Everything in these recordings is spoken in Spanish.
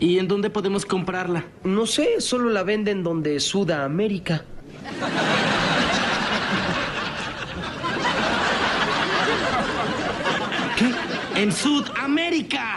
¿Y en dónde podemos comprarla? No sé, solo la venden donde Sudamérica. ¿Qué? ¡En Sudamérica!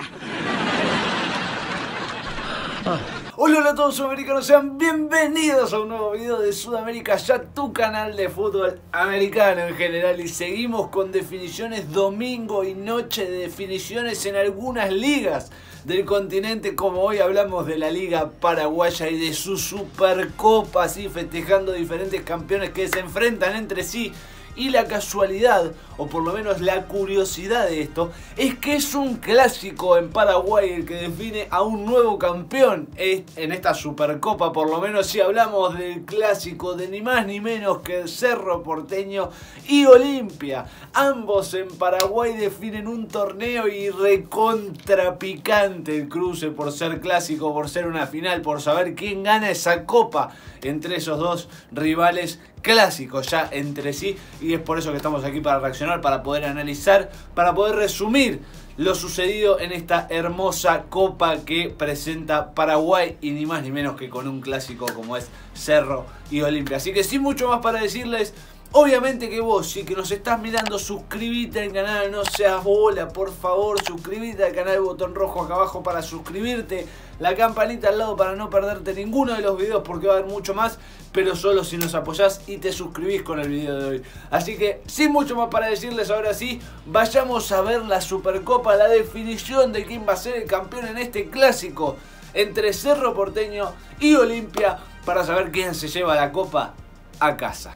Hola, hola a todos sudamericanos, sean bienvenidos a un nuevo video de Sudamérica, ya tu canal de fútbol americano en general y seguimos con definiciones domingo y noche de definiciones en algunas ligas del continente como hoy hablamos de la liga paraguaya y de su supercopa así festejando diferentes campeones que se enfrentan entre sí y la casualidad, o por lo menos la curiosidad de esto, es que es un clásico en Paraguay el que define a un nuevo campeón en esta Supercopa. Por lo menos si hablamos del clásico de ni más ni menos que el Cerro Porteño y Olimpia. Ambos en Paraguay definen un torneo y recontrapicante el cruce por ser clásico, por ser una final, por saber quién gana esa copa entre esos dos rivales clásicos ya entre sí y es por eso que estamos aquí para reaccionar, para poder analizar, para poder resumir lo sucedido en esta hermosa copa que presenta Paraguay y ni más ni menos que con un clásico como es Cerro y Olimpia. Así que sin mucho más para decirles, Obviamente que vos, si que nos estás mirando, suscríbete al canal, no seas bola, por favor, suscríbete al canal, botón rojo acá abajo para suscribirte, la campanita al lado para no perderte ninguno de los videos porque va a haber mucho más, pero solo si nos apoyás y te suscribís con el video de hoy. Así que, sin mucho más para decirles, ahora sí, vayamos a ver la Supercopa, la definición de quién va a ser el campeón en este clásico entre Cerro Porteño y Olimpia para saber quién se lleva la copa a casa.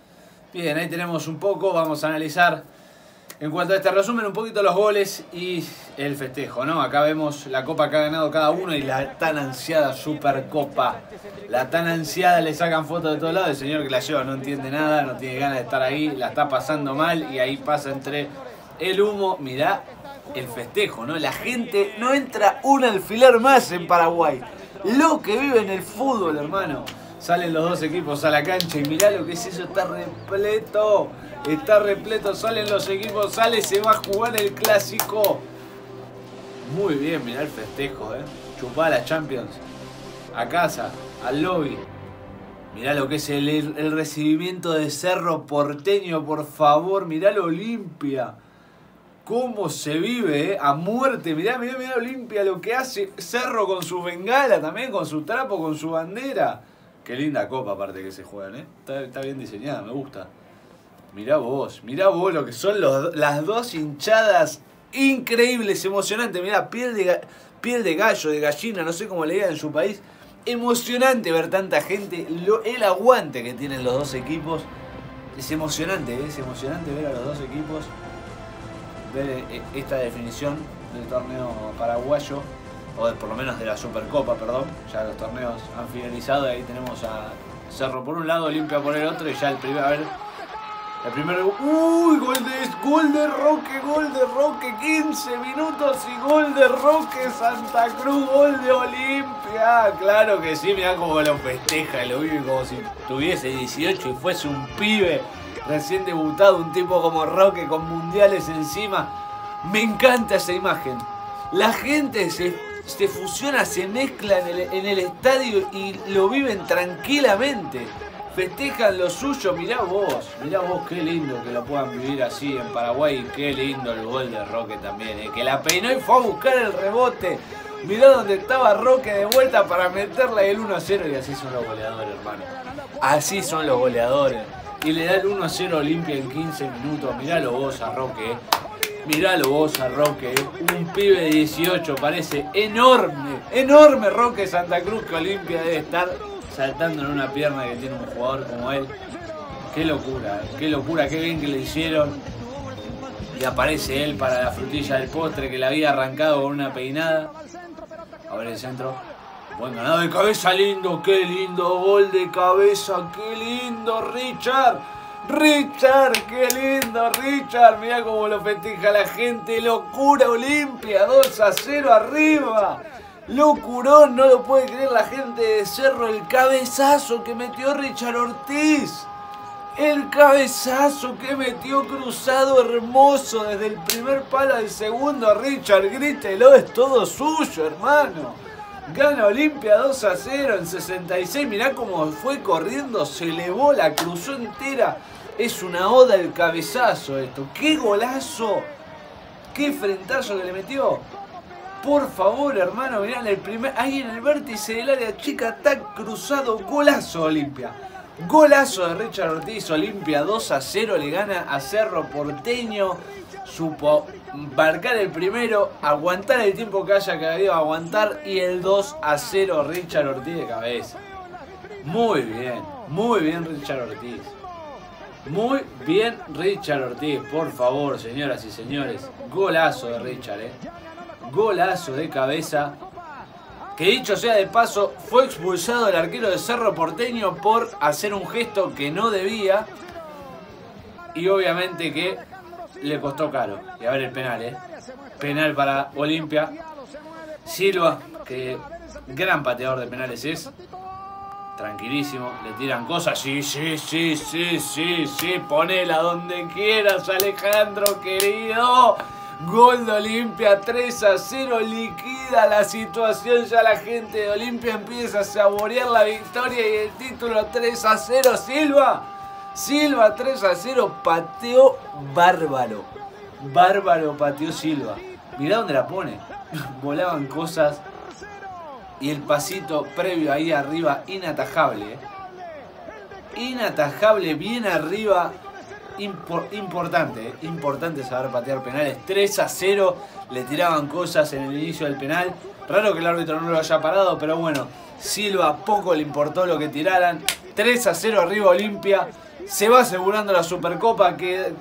Bien, ahí tenemos un poco, vamos a analizar en cuanto a este resumen un poquito los goles y el festejo, ¿no? Acá vemos la copa que ha ganado cada uno y la tan ansiada Supercopa. La tan ansiada, le sacan fotos de todos lados, el señor que la lleva no entiende nada, no tiene ganas de estar ahí, la está pasando mal y ahí pasa entre el humo, mirá el festejo, ¿no? La gente no entra un alfiler más en Paraguay. Lo que vive en el fútbol, hermano. Salen los dos equipos a la cancha y mirá lo que es eso, está repleto. Está repleto, salen los equipos, sale, se va a jugar el clásico. Muy bien, mirá el festejo, eh. Chupá a la Champions. A casa, al lobby. Mirá lo que es el, el recibimiento de Cerro Porteño, por favor, mirá lo Olimpia. Cómo se vive, eh, a muerte. Mirá, mirá, mirá Olimpia lo que hace Cerro con su bengala también, con su trapo, con su bandera. Qué linda copa aparte que se juegan, ¿eh? Está, bien diseñada, me gusta. Mirá vos, mirá vos lo que son las dos hinchadas increíbles, emocionantes. Mirá, piel de, piel de gallo, de gallina, no sé cómo le digan en su país. Emocionante ver tanta gente, el aguante que tienen los dos equipos. Es emocionante, ¿eh? es emocionante ver a los dos equipos, ver eh, esta definición del torneo paraguayo o por lo menos de la Supercopa, perdón. Ya los torneos han finalizado y ahí tenemos a Cerro por un lado, Olimpia por el otro y ya el primer, a ver, el primero, uy, gol de, gol de Roque, gol de Roque, 15 minutos y gol de Roque, Santa Cruz, gol de Olimpia. Claro que sí, mira cómo lo festeja, lo vive como si tuviese 18 y fuese un pibe recién debutado, un tipo como Roque con mundiales encima. Me encanta esa imagen. La gente se se fusiona, se mezcla en el, estadio y lo viven tranquilamente. Festejan lo suyo, mirá vos, mirá vos qué lindo que lo puedan vivir así en Paraguay, qué lindo el gol de Roque también, eh, que la peinó y fue a buscar el rebote. Mirá donde estaba Roque de vuelta para meterle el 1-0 y así son los goleadores, hermano. Así son los goleadores. Y le da el 1-0 Olimpia en 15 minutos. Miralo vos a Roque. Eh. Miralo vos a Roque, un pibe de 18, parece enorme, enorme Roque Santa Cruz que Olimpia debe estar saltando en una pierna que tiene un jugador como él. Qué locura, qué locura, qué bien que le hicieron. Y aparece él para la frutilla del postre que le había arrancado con una peinada. A ver el centro. Buen ganado de cabeza, lindo, qué lindo gol de cabeza, qué lindo Richard. Richard, qué lindo Richard, mira cómo lo festeja la gente, locura Olimpia, 2 a 0 arriba. Locurón, no lo puede creer la gente de Cerro, el cabezazo que metió Richard Ortiz. El cabezazo que metió cruzado hermoso desde el primer palo al segundo. Richard, grítelo, es todo suyo, hermano. Gana Olimpia 2 a 0 en 66. Mirá cómo fue corriendo, se elevó, la cruzó entera. Es una oda el cabezazo esto. ¡Qué golazo! ¡Qué frentazo que le metió! Por favor, hermano, mirá el primer. Ahí en el vértice del área chica está cruzado. Golazo Olimpia. Golazo de Richard Ortiz. Olimpia 2 a 0. Le gana a Cerro Porteño. Supo marcar el primero, aguantar el tiempo que haya caído, aguantar y el 2 a 0 Richard Ortiz de cabeza. Muy bien, muy bien Richard Ortiz. Muy bien Richard Ortiz, por favor, señoras y señores. Golazo de Richard, eh. Golazo de cabeza. Que dicho sea de paso, fue expulsado el arquero de Cerro Porteño por hacer un gesto que no debía. Y obviamente que le costó caro. Y a ver el penal, ¿eh? Penal para Olimpia. Silva, que gran pateador de penales es. Tranquilísimo, le tiran cosas. Sí, sí, sí, sí, sí, sí. Ponela donde quieras, Alejandro querido. Gol de Olimpia 3 a 0, liquida la situación. Ya la gente de Olimpia empieza a saborear la victoria y el título 3 a 0. Silva, Silva 3 a 0, pateó bárbaro. Bárbaro pateó Silva. Mirá dónde la pone. Volaban cosas. Y el pasito previo ahí arriba, inatajable. ¿eh? Inatajable, bien arriba. importante, ¿eh? importante saber patear penales. 3 a 0, le tiraban cosas en el inicio del penal. Raro que el árbitro no lo haya parado, pero bueno, Silva poco le importó lo que tiraran. 3 a 0 arriba Olimpia. Se va asegurando la Supercopa que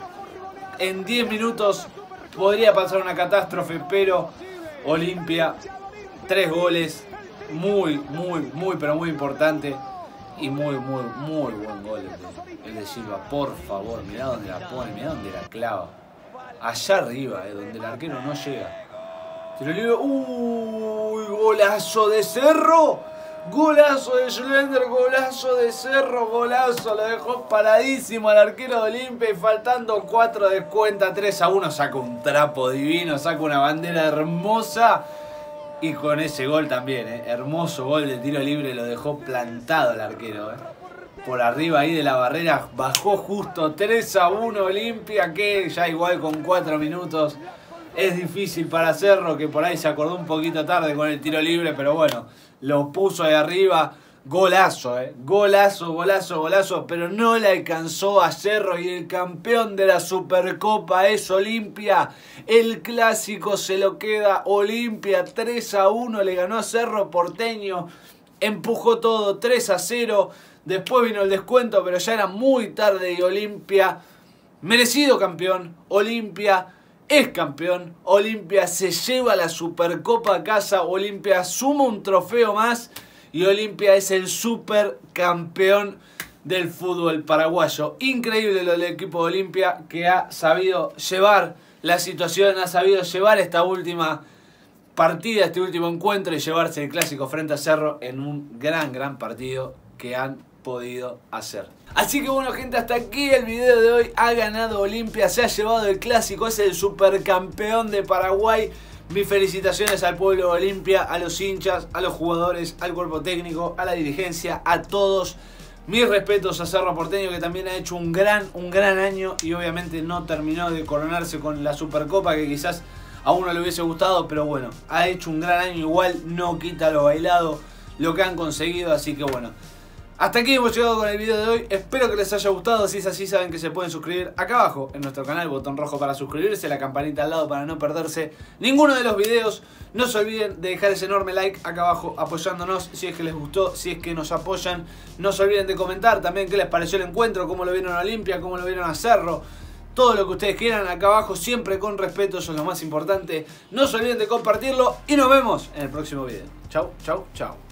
en 10 minutos podría pasar una catástrofe, pero Olimpia, 3 goles, muy, muy, muy, pero muy importante. Y muy, muy, muy buen gol el de, Silva. Por favor, mirá dónde la pone, mirá dónde la clava. Allá arriba, eh, donde el arquero no llega. ¡Uy! ¡Golazo de Cerro! Golazo de Schlender, golazo de Cerro, golazo. Lo dejó paradísimo al arquero de Olimpia y faltando 4 de cuenta, 3 a 1. Saca un trapo divino, saca una bandera hermosa. Y con ese gol también, ¿eh? hermoso gol de tiro libre, lo dejó plantado el arquero. ¿eh? Por arriba ahí de la barrera, bajó justo 3 a 1 Olimpia, que ya igual con 4 minutos es difícil para Cerro, que por ahí se acordó un poquito tarde con el tiro libre, pero bueno, lo puso ahí arriba. Golazo, eh. Golazo, golazo, golazo. Pero no le alcanzó a Cerro y el campeón de la Supercopa es Olimpia. El clásico se lo queda Olimpia. 3 a 1 le ganó a Cerro Porteño. Empujó todo 3 a 0. Después vino el descuento, pero ya era muy tarde y Olimpia, merecido campeón. Olimpia es campeón. Olimpia se lleva la Supercopa a casa. Olimpia suma un trofeo más. Y Olimpia es el supercampeón del fútbol paraguayo. Increíble lo del equipo de Olimpia que ha sabido llevar la situación, ha sabido llevar esta última partida, este último encuentro y llevarse el clásico frente a Cerro en un gran, gran partido que han podido hacer. Así que bueno gente, hasta aquí el video de hoy. Ha ganado Olimpia, se ha llevado el clásico, es el supercampeón de Paraguay. Mis felicitaciones al pueblo de Olimpia, a los hinchas, a los jugadores, al cuerpo técnico, a la dirigencia, a todos. Mis respetos a Cerro Porteño que también ha hecho un gran, un gran año y obviamente no terminó de coronarse con la Supercopa que quizás a uno le hubiese gustado, pero bueno, ha hecho un gran año igual, no quita lo bailado, lo que han conseguido, así que bueno, hasta aquí hemos llegado con el video de hoy, espero que les haya gustado, si es así saben que se pueden suscribir acá abajo en nuestro canal, botón rojo para suscribirse, la campanita al lado para no perderse ninguno de los videos, no se olviden de dejar ese enorme like acá abajo apoyándonos si es que les gustó, si es que nos apoyan, no se olviden de comentar también qué les pareció el encuentro, cómo lo vieron a Olimpia, cómo lo vieron a Cerro, todo lo que ustedes quieran acá abajo, siempre con respeto, eso es lo más importante, no se olviden de compartirlo y nos vemos en el próximo video, chau, chau, chau.